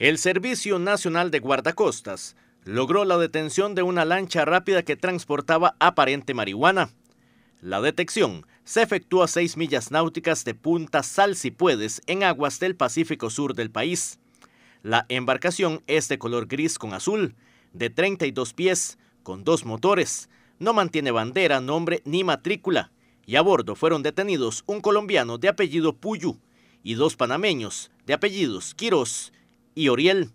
El Servicio Nacional de Guardacostas logró la detención de una lancha rápida que transportaba aparente marihuana. La detección se efectúa a seis millas náuticas de Punta Sal si puedes en aguas del Pacífico Sur del país. La embarcación es de color gris con azul, de 32 pies, con dos motores. No mantiene bandera, nombre ni matrícula. Y a bordo fueron detenidos un colombiano de apellido Puyu y dos panameños de apellidos Quiroz y Oriel.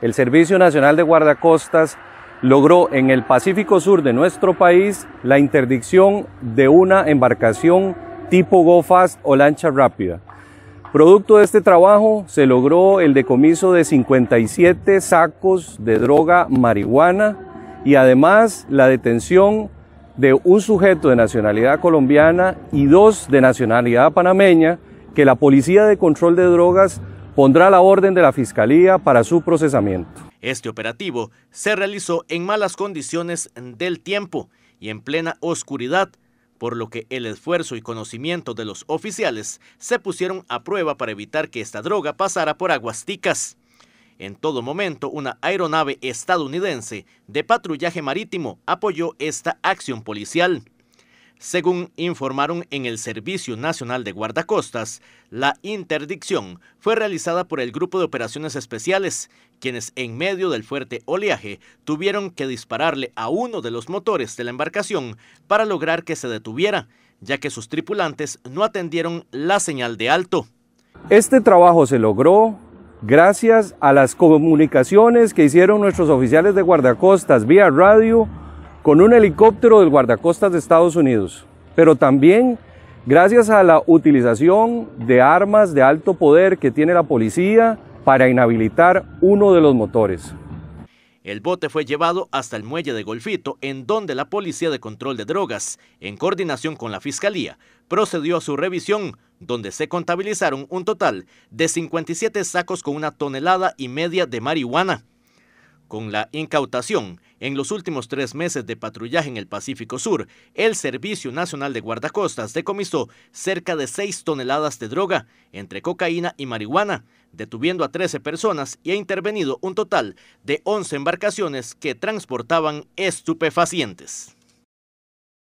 El Servicio Nacional de Guardacostas logró en el Pacífico Sur de nuestro país la interdicción de una embarcación tipo GoFast o lancha rápida. Producto de este trabajo se logró el decomiso de 57 sacos de droga marihuana y además la detención de un sujeto de nacionalidad colombiana y dos de nacionalidad panameña que la Policía de Control de Drogas pondrá la orden de la Fiscalía para su procesamiento. Este operativo se realizó en malas condiciones del tiempo y en plena oscuridad, por lo que el esfuerzo y conocimiento de los oficiales se pusieron a prueba para evitar que esta droga pasara por aguas ticas. En todo momento, una aeronave estadounidense de patrullaje marítimo apoyó esta acción policial. Según informaron en el Servicio Nacional de Guardacostas, la interdicción fue realizada por el Grupo de Operaciones Especiales, quienes en medio del fuerte oleaje tuvieron que dispararle a uno de los motores de la embarcación para lograr que se detuviera, ya que sus tripulantes no atendieron la señal de alto. Este trabajo se logró gracias a las comunicaciones que hicieron nuestros oficiales de guardacostas vía radio con un helicóptero del guardacostas de Estados Unidos, pero también gracias a la utilización de armas de alto poder que tiene la policía para inhabilitar uno de los motores. El bote fue llevado hasta el muelle de Golfito, en donde la Policía de Control de Drogas, en coordinación con la Fiscalía, procedió a su revisión, donde se contabilizaron un total de 57 sacos con una tonelada y media de marihuana. Con la incautación, en los últimos tres meses de patrullaje en el Pacífico Sur, el Servicio Nacional de Guardacostas decomisó cerca de 6 toneladas de droga, entre cocaína y marihuana, detuviendo a 13 personas y ha intervenido un total de 11 embarcaciones que transportaban estupefacientes.